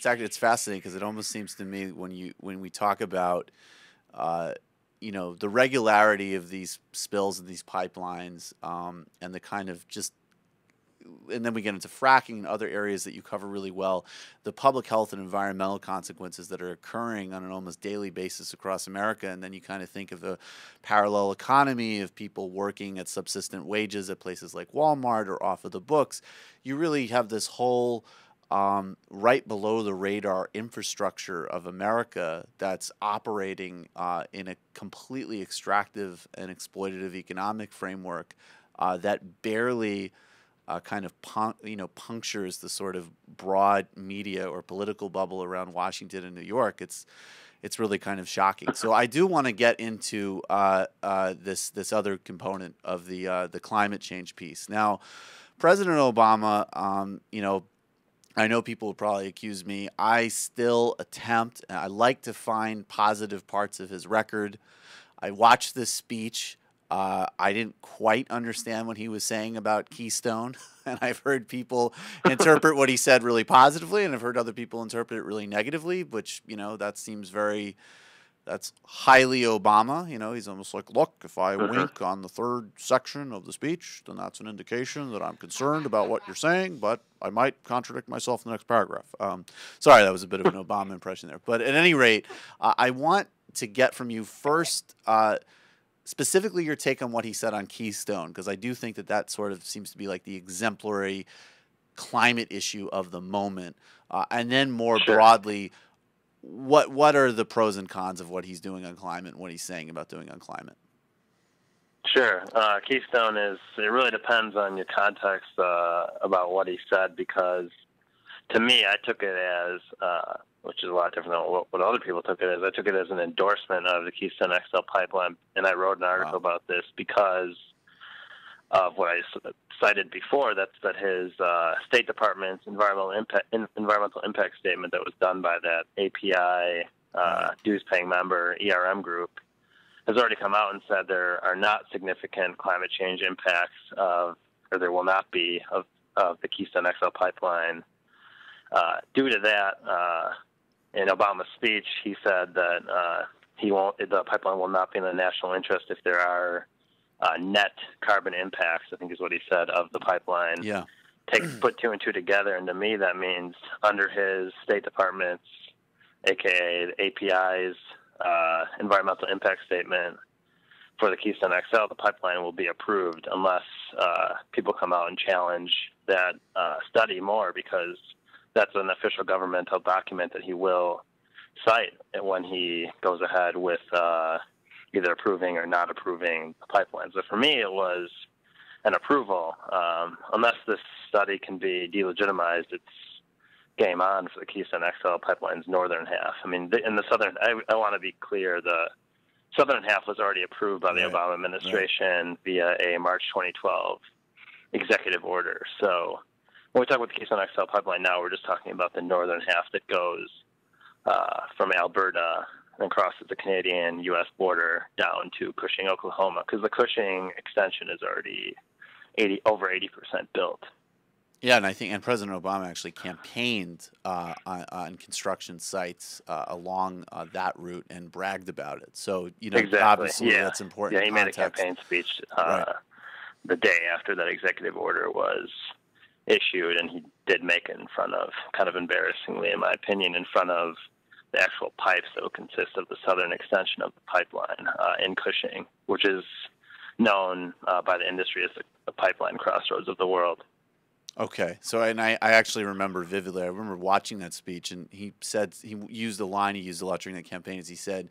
it's actually it's fascinating because it almost seems to me when you when we talk about, uh, you know, the regularity of these spills and these pipelines, um, and the kind of just and then we get into fracking and other areas that you cover really well. The public health and environmental consequences that are occurring on an almost daily basis across America, and then you kind of think of the parallel economy of people working at subsistent wages at places like Walmart or off of the books. You really have this whole um, right below the radar infrastructure of America that's operating uh, in a completely extractive and exploitative economic framework uh, that barely uh, kind of you know punctures the sort of broad media or political bubble around Washington and New York. It's it's really kind of shocking. So I do want to get into uh, uh, this this other component of the uh, the climate change piece. Now, President Obama, um, you know, I know people will probably accuse me. I still attempt. I like to find positive parts of his record. I watched this speech. Uh, I didn't quite understand what he was saying about Keystone, and I've heard people interpret what he said really positively, and I've heard other people interpret it really negatively. Which you know that seems very, that's highly Obama. You know, he's almost like, look, if I Mhm. wink on the third section of the speech, then that's an indication that I'm concerned about what you're saying, but I might contradict myself in the next paragraph. Um, sorry, that was a bit of an Obama impression there, but at any rate, uh, I want to get from you first. Uh, specifically your take on what he said on Keystone, because I do think that that sort of seems to be like the exemplary climate issue of the moment, uh, and then more Sure. broadly, what what are the pros and cons of what he's doing on climate, and what he's saying about doing on climate? Sure. Uh, Keystone is, it really depends on your context uh, about what he said because to me, I took it as, uh, which is a lot different than what, what other people took it as, I took it as an endorsement of the Keystone XL pipeline. And I wrote an article Wow. about this because of what I cited before. That's that his uh, State Department's environmental impact, environmental impact statement that was done by that API uh, dues paying member ERM group has already come out and said there are not significant climate change impacts of, or there will not be of, of the Keystone XL pipeline. Uh, due to that, uh, in Obama's speech, he said that uh, he won't, the pipeline will not be in the national interest if there are uh, net carbon impacts. I think is what he said of the pipeline Yeah, take put two and two together, and to me that means under his State Department's, aka the API's uh, environmental impact statement for the Keystone XL, the pipeline will be approved unless uh, people come out and challenge that uh, study more, because that's an official governmental document that he will cite when he goes ahead with uh, either approving or not approving the pipeline. So for me, it was an approval. Um, unless this study can be delegitimized, it's game on for the Keystone XL pipeline's northern half. I mean, the, in the southern, I, I want to be clear, the southern half was already approved by the Right. Obama administration via a March 2012 executive order. So when we talk about the Keystone XL pipeline now, we're just talking about the northern half that goes uh, from Alberta and crosses the Canadian-U.S. border down to Cushing, Oklahoma, because the Cushing extension is already 80 over 80% built. yeah, and I think and President Obama actually campaigned uh, on, on construction sites uh, along uh, that route and bragged about it. So you know, Exactly, obviously yeah. that's important. Yeah, he made a campaign speech uh, Right. the day after that executive order was issued, and he did make it in front of, kind of embarrassingly, in my opinion, in front of the actual pipes that will consist of the southern extension of the pipeline uh, in Cushing, which is known uh, by the industry as the, the pipeline crossroads of the world. Okay, so and I, I actually remember vividly. I remember watching that speech, and he said he used a line he used a lot during that campaign. As he said,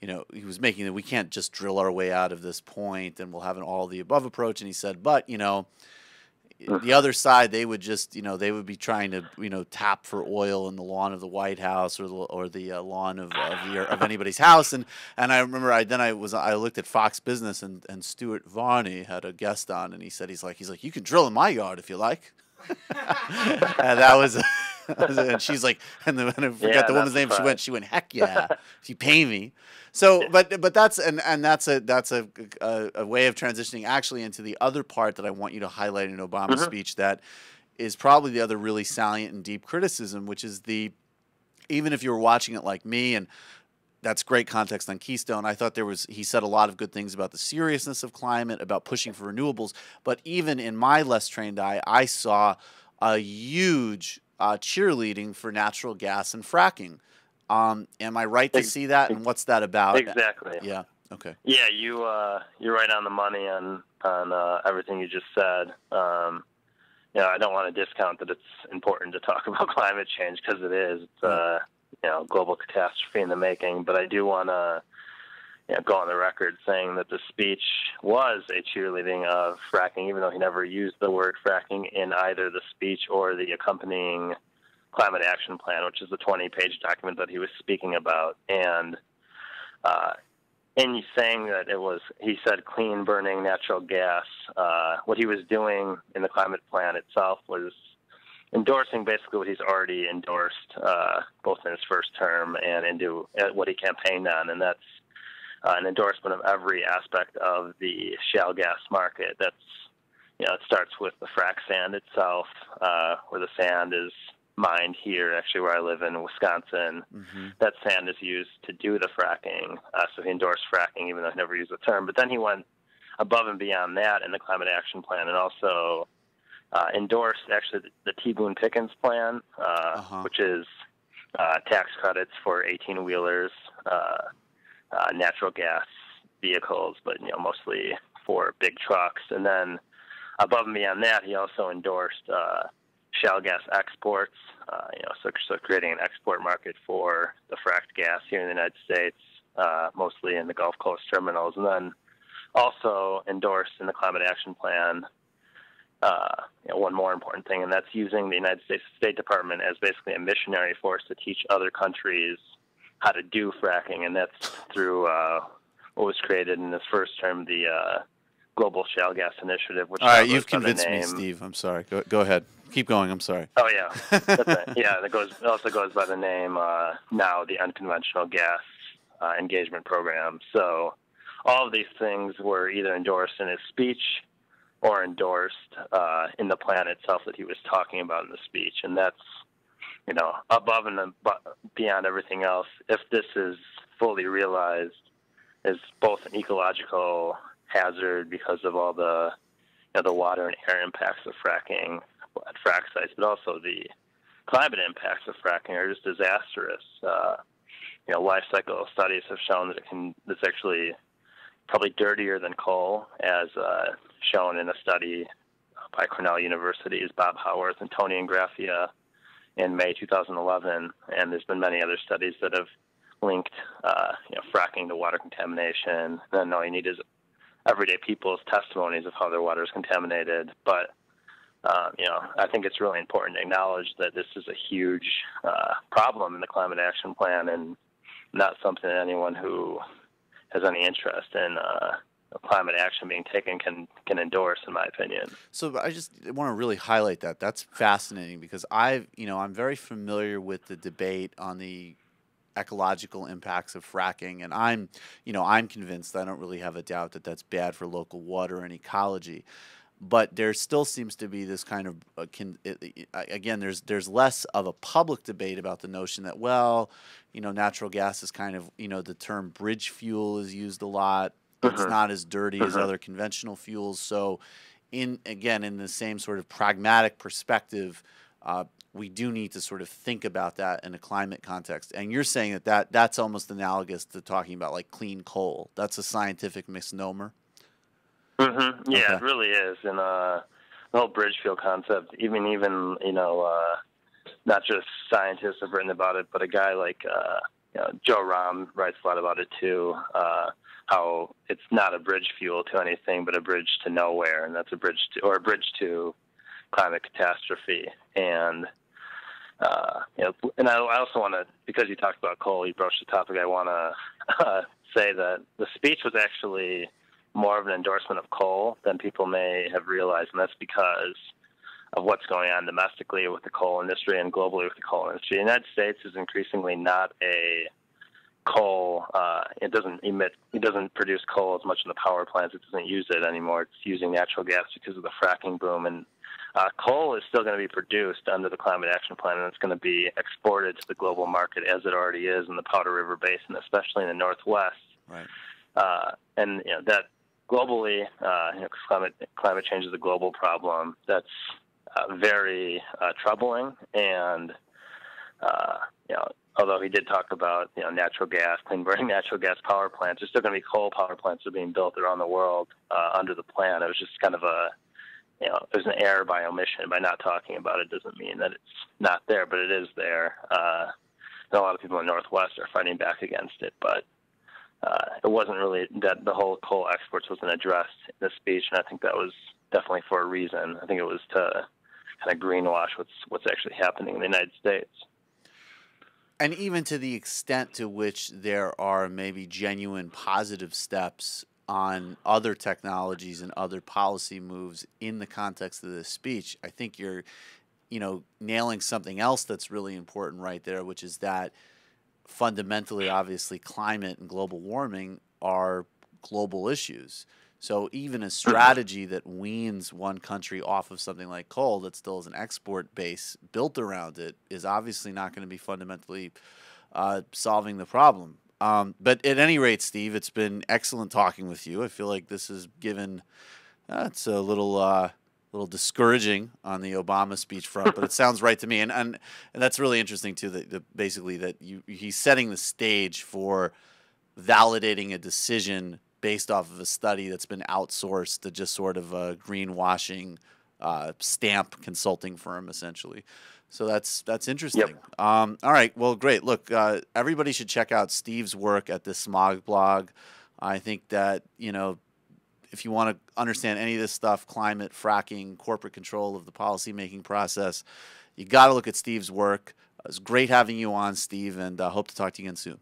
you know, he was making that we can't just drill our way out of this point, and we'll have an all the above approach. And he said, but you know, the other side they would just you know they would be trying to you know tap for oil in the lawn of the White House or the or the uh, lawn of of, of anybody's house. And and I remember I then I was I looked at Fox Business and and Stuart Varney had a guest on, and he said he's like he's like you can drill in my yard if you like. and that was, and she's like, and, the, and I forget Yeah, the woman's name. She went, she went, heck yeah, if you pay me. So, but but that's and and that's a that's a, a a way of transitioning actually into the other part that I want you to highlight in Obama's Mhm. speech that is probably the other really salient and deep criticism, which is the even if you were watching it like me and that's great context on Keystone. I thought there was he said a lot of good things about the seriousness of climate, about pushing for renewables. But even in my less trained eye, I saw a huge uh, cheerleading for natural gas and fracking. Um, am I right to see that? And what's that about? Exactly. Yeah. Okay. Yeah, you uh, you're right on the money on on uh, everything you just said. Um, you know, I don't want to discount that it's important to talk about climate change because it is. It's uh, you know, global catastrophe in the making. But I do want to you know, go on the record saying that the speech was a cheerleading of fracking, even though he never used the word fracking in either the speech or the accompanying climate action plan, which is the 20-page document that he was speaking about. And uh, in saying that it was, he said, clean burning natural gas. Uh, what he was doing in the climate plan itself was endorsing basically what he's already endorsed, uh, both in his first term and into uh, what he campaigned on, and that's an endorsement of every aspect of the shale gas market. That's you know, it starts with the frac sand itself, uh, where the sand is mined here, actually where I live in Wisconsin. Mm-hmm. That sand is used to do the fracking. Uh, so he endorsed fracking, even though he never used the term. But then he went above and beyond that in the climate action plan, and also uh, endorsed actually the, the T. Boone Pickens plan, uh, uh-huh. which is uh, tax credits for 18 wheelers, uh, natural gas vehicles, but you know mostly for big trucks. And then above and beyond that, he also endorsed uh, shale gas exports. Uh, you know, so, so creating an export market for the fracked gas here in the United States, uh, mostly in the Gulf Coast terminals, and then also endorsed in the Climate Action Plan uh, you know, one more important thing, and that's using the United States State Department as basically a missionary force to teach other countries how to do fracking, and that's through uh, what was created in this first term, the uh, Global Shale Gas Initiative. Which All right, you've convinced me, Steve. I'm sorry. Go, go ahead. Keep going. I'm sorry. Oh yeah. Yeah, it goes. It also goes by the name uh, now the Unconventional Gas uh, Engagement Program. So all of these things were either endorsed in his speech or endorsed uh, in the plan itself that he was talking about in the speech, and that's you know above and beyond everything else. If this is fully realized, is both an ecological hazard because of all the you know, the water and air impacts of fracking at frac sites, but also the climate impacts of fracking are just disastrous. Uh, you know, life cycle studies have shown that it can. It's actually probably dirtier than coal, as uh, shown in a study by Cornell University's Bob Howarth and Tony Ingraffea in May 2011. And there's been many other studies that have linked, uh, you know, fracking to water contamination. And all you need is everyday people's testimonies of how their water is contaminated. But um, you know, I think it's really important to acknowledge that this is a huge uh, problem in the climate action plan, and not something anyone who has any interest in uh, climate action being taken can can endorse, in my opinion. So I just want to really highlight that. That's fascinating because I've you know I'm very familiar with the debate on the ecological impacts of fracking and I'm you know I'm convinced I don't really have a doubt that that's bad for local water and ecology but there still seems to be this kind of uh, can, it, again there's there's less of a public debate about the notion that well you know natural gas is kind of you know the term bridge fuel is used a lot it's uh-huh. not as dirty uh-huh. as other conventional fuels. So, in again, in the same sort of pragmatic perspective, uh, we do need to sort of think about that in a climate context. And you're saying that, that that's almost analogous to talking about like clean coal. That's a scientific misnomer. Mm-hmm. Yeah, okay. it really is. And uh, the whole bridge fuel concept, even even you know, uh, not just scientists have written about it, but a guy like uh, you know, Joe Romm writes a lot about it too. Uh, how it's not a bridge fuel to anything, but a bridge to nowhere, and that's a bridge to or a bridge to climate catastrophe. And uh, you know, and I, also want to because you talked about coal, you broached the topic. I want to uh, say that the speech was actually more of an endorsement of coal than people may have realized, and that's because of what's going on domestically with the coal industry and globally with the coal industry. The United States is increasingly not a coal. Uh, it doesn't emit. It doesn't produce coal as much in the power plants. It doesn't use it anymore. It's using natural gas because of the fracking boom. And uh, coal is still going to be produced under the climate action plan, and it's going to be exported to the global market as it already is in the Powder River Basin, especially in the Northwest. Right. Uh, and you know, that globally, uh, you know, climate climate change is a global problem. That's uh, very uh, troubling, and uh, you know, although he did talk about you know natural gas, clean burning natural gas power plants, there's still going to be coal power plants that are being built around the world uh, under the plan. It was just kind of a you know, there's an error by omission. By not talking about it doesn't mean that it's not there, but it is there. Uh, a lot of people in the Northwest are fighting back against it, but uh, it wasn't really that the whole coal exports wasn't addressed in the speech, and I think that was definitely for a reason. I think it was to kind of greenwash what's what's actually happening in the United States. And even to the extent to which there are maybe genuine positive steps on other technologies and other policy moves in the context of this speech, I think you're, you know, nailing something else that's really important right there, which is that fundamentally, obviously, climate and global warming are global issues. So even a strategy that weans one country off of something like coal that still has an export base built around it is obviously not going to be fundamentally uh, solving the problem. Um, but at any rate, Steve, it's been excellent talking with you. I feel like this has given uh, it's a little uh, little discouraging on the Obama speech front, but it sounds right to me. And and, and that's really interesting too. That, that basically that you he's setting the stage for validating a decision based off of a study that's been outsourced to just sort of a greenwashing uh, stamp consulting firm, essentially. So that's that's interesting. Yep. Um, all right, well, great. Look, uh, everybody should check out Steve's work at DeSmogBlog. I think that you know, if you want to understand any of this stuff, climate, fracking, corporate control of the policymaking process, you got to look at Steve's work. It's great having you on, Steve, and uh, hope to talk to you again soon.